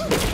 Huh.